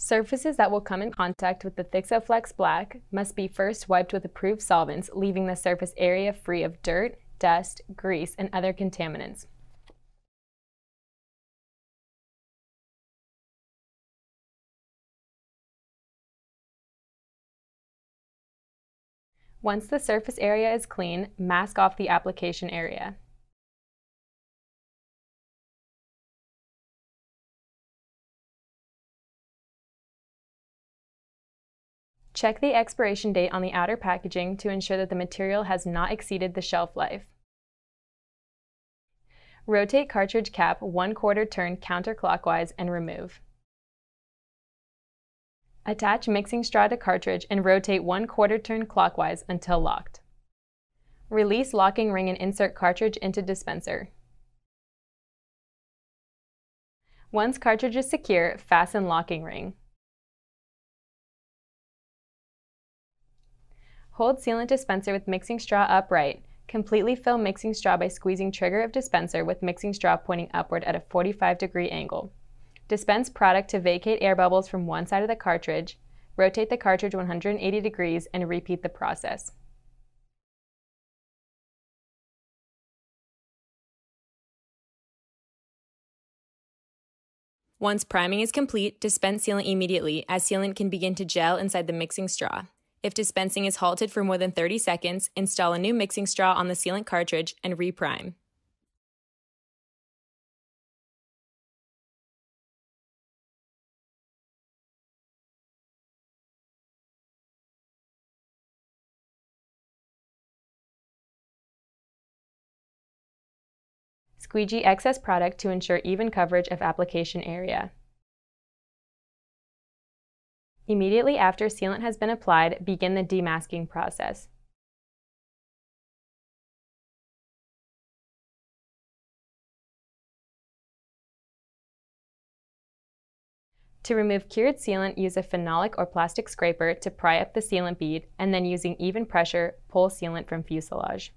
Surfaces that will come in contact with the Thixoflex Black must be first wiped with approved solvents, leaving the surface area free of dirt, dust, grease, and other contaminants. Once the surface area is clean, mask off the application area. Check the expiration date on the outer packaging to ensure that the material has not exceeded the shelf life. Rotate cartridge cap 1 quarter turn counterclockwise and remove. Attach mixing straw to cartridge and rotate 1 quarter turn clockwise until locked. Release locking ring and insert cartridge into dispenser. Once cartridge is secure, fasten locking ring. Hold sealant dispenser with mixing straw upright. Completely fill mixing straw by squeezing trigger of dispenser with mixing straw pointing upward at a 45 degree angle. Dispense product to vacate air bubbles from one side of the cartridge. Rotate the cartridge 180 degrees and repeat the process. Once priming is complete, dispense sealant immediately as sealant can begin to gel inside the mixing straw. If dispensing is halted for more than 30 seconds, install a new mixing straw on the sealant cartridge and reprime. Squeegee excess product to ensure even coverage of application area. Immediately after sealant has been applied, begin the demasking process. To remove cured sealant, use a phenolic or plastic scraper to pry up the sealant bead and then using even pressure, pull sealant from fuselage.